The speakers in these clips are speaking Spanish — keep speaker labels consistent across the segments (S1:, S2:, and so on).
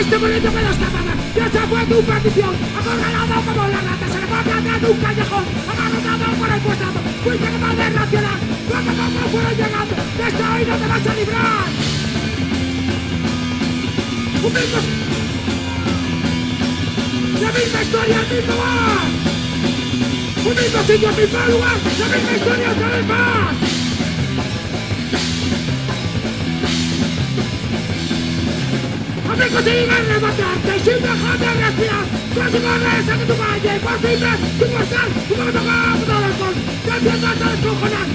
S1: este bonito que los capaces Y esa fue tu perdición Acorralado como la rata Se le va de un callejón. Agarrotado por el puestazo Fuiste capaz de racionar Poco a fueron llegando. De esta hoy no te vas a librar. Un mismo La misma historia, el mismo bar. Un mismo sitio, el mismo lugar. La misma historia, otra vez más ¡Me consigue rematarte sin dejar de respirar! ¡Consigo regresar tu calle! ¡Por fin ves tu! ¡Tu el! ¡Te a descojonar!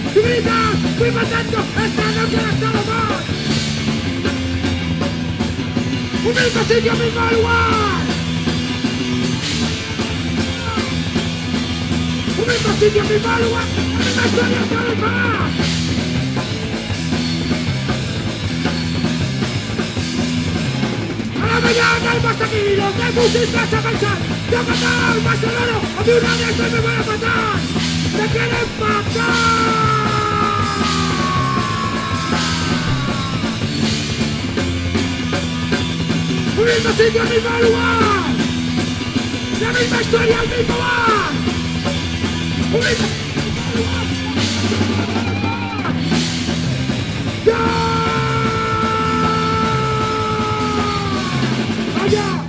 S1: ¡Esta noche no estado más! ¡Un mismo sitio, mismo lugar! ¡Un mismo sitio, mismo lugar! ¡La más! Mañana el más tranquilo que pusiste a pensar al más sonoro a mí una vez me van a matar ¡Me quieren matar! ¡Un mismo sitio, el mismo lugar! ¡La misma historia, el mismo bar! ¡Un! Hallelujah!